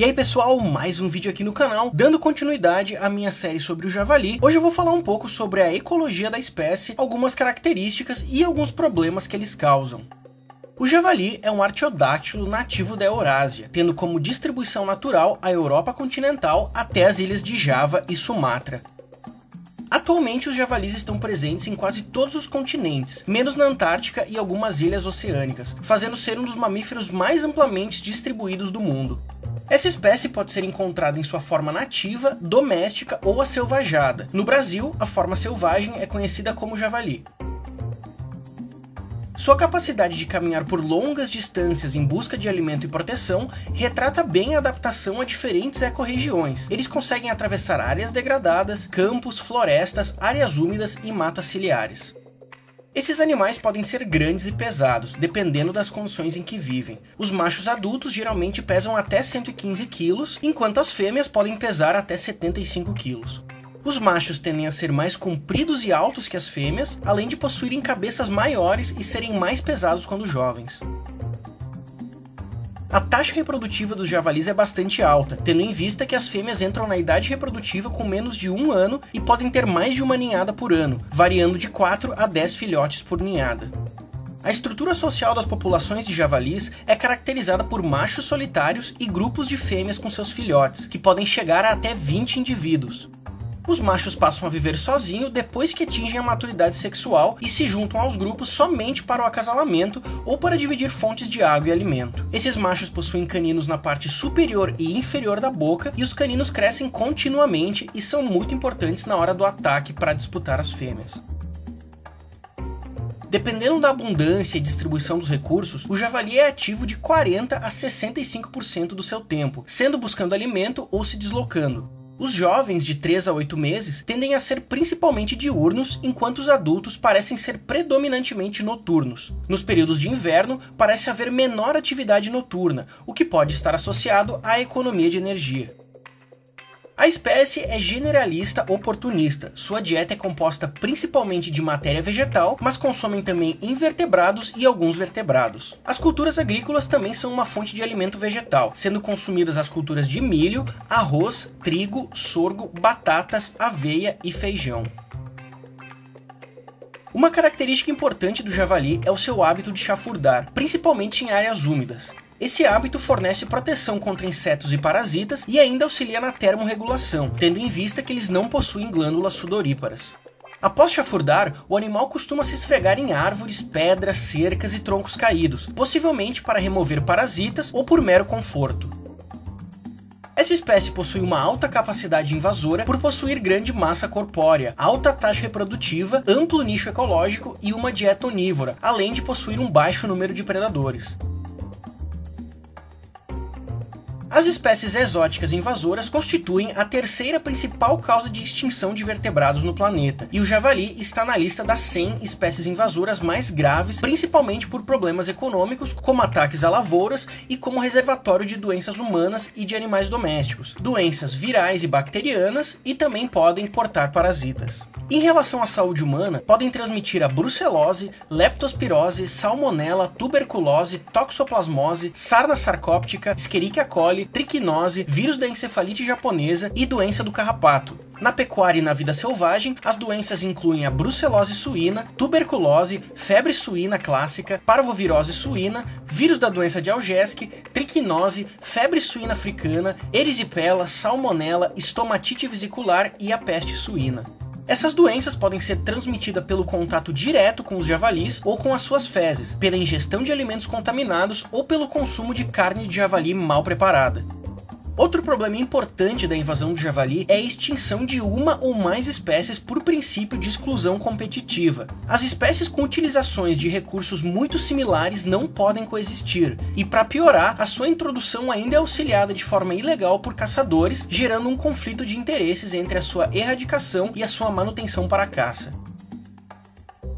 E aí pessoal, mais um vídeo aqui no canal, dando continuidade à minha série sobre o javali. Hoje eu vou falar um pouco sobre a ecologia da espécie, algumas características e alguns problemas que eles causam. O javali é um artiodáctilo nativo da Eurásia, tendo como distribuição natural a Europa continental até as ilhas de Java e Sumatra. Atualmente os javalis estão presentes em quase todos os continentes, menos na Antártica e algumas ilhas oceânicas, fazendo ser um dos mamíferos mais amplamente distribuídos do mundo. Essa espécie pode ser encontrada em sua forma nativa, doméstica ou aselvajada. No Brasil, a forma selvagem é conhecida como javali. Sua capacidade de caminhar por longas distâncias em busca de alimento e proteção retrata bem a adaptação a diferentes ecorregiões. Eles conseguem atravessar áreas degradadas, campos, florestas, áreas úmidas e matas ciliares. Esses animais podem ser grandes e pesados, dependendo das condições em que vivem. Os machos adultos geralmente pesam até 115 kg, enquanto as fêmeas podem pesar até 75 kg. Os machos tendem a ser mais compridos e altos que as fêmeas, além de possuírem cabeças maiores e serem mais pesados quando jovens. A taxa reprodutiva dos javalis é bastante alta, tendo em vista que as fêmeas entram na idade reprodutiva com menos de um ano e podem ter mais de uma ninhada por ano, variando de 4 a 10 filhotes por ninhada. A estrutura social das populações de javalis é caracterizada por machos solitários e grupos de fêmeas com seus filhotes, que podem chegar a até 20 indivíduos. Os machos passam a viver sozinho depois que atingem a maturidade sexual e se juntam aos grupos somente para o acasalamento ou para dividir fontes de água e alimento. Esses machos possuem caninos na parte superior e inferior da boca e os caninos crescem continuamente e são muito importantes na hora do ataque para disputar as fêmeas. Dependendo da abundância e distribuição dos recursos, o javali é ativo de 40 a 65% do seu tempo, sendo buscando alimento ou se deslocando. Os jovens de 3 a 8 meses tendem a ser principalmente diurnos, enquanto os adultos parecem ser predominantemente noturnos. Nos períodos de inverno, parece haver menor atividade noturna, o que pode estar associado à economia de energia. A espécie é generalista oportunista. Sua dieta é composta principalmente de matéria vegetal, mas consomem também invertebrados e alguns vertebrados. As culturas agrícolas também são uma fonte de alimento vegetal, sendo consumidas as culturas de milho, arroz, trigo, sorgo, batatas, aveia e feijão. Uma característica importante do javali é o seu hábito de chafurdar, principalmente em áreas úmidas. Esse hábito fornece proteção contra insetos e parasitas e ainda auxilia na termorregulação, tendo em vista que eles não possuem glândulas sudoríparas. Após chafurdar, o animal costuma se esfregar em árvores, pedras, cercas e troncos caídos, possivelmente para remover parasitas ou por mero conforto. Essa espécie possui uma alta capacidade invasora por possuir grande massa corpórea, alta taxa reprodutiva, amplo nicho ecológico e uma dieta onívora, além de possuir um baixo número de predadores. As espécies exóticas invasoras constituem a terceira principal causa de extinção de vertebrados no planeta, e o javali está na lista das 100 espécies invasoras mais graves, principalmente por problemas econômicos, como ataques a lavouras e como reservatório de doenças humanas e de animais domésticos, doenças virais e bacterianas, e também podem portar parasitas. Em relação à saúde humana, podem transmitir a brucelose, leptospirose, salmonela, tuberculose, toxoplasmose, sarna sarcóptica, Escherichia coli, triquinose, vírus da encefalite japonesa e doença do carrapato. Na pecuária e na vida selvagem, as doenças incluem a brucelose suína, tuberculose, febre suína clássica, parvovirose suína, vírus da doença de Algesk, triquinose, febre suína africana, erisipela, salmonela, estomatite vesicular e a peste suína. Essas doenças podem ser transmitidas pelo contato direto com os javalis ou com as suas fezes, pela ingestão de alimentos contaminados ou pelo consumo de carne de javali mal preparada. Outro problema importante da invasão do javali é a extinção de uma ou mais espécies por princípio de exclusão competitiva. As espécies com utilizações de recursos muito similares não podem coexistir, e para piorar, a sua introdução ainda é auxiliada de forma ilegal por caçadores, gerando um conflito de interesses entre a sua erradicação e a sua manutenção para a caça.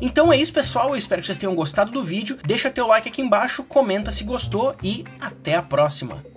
Então é isso pessoal, eu espero que vocês tenham gostado do vídeo, deixa teu like aqui embaixo, comenta se gostou e até a próxima!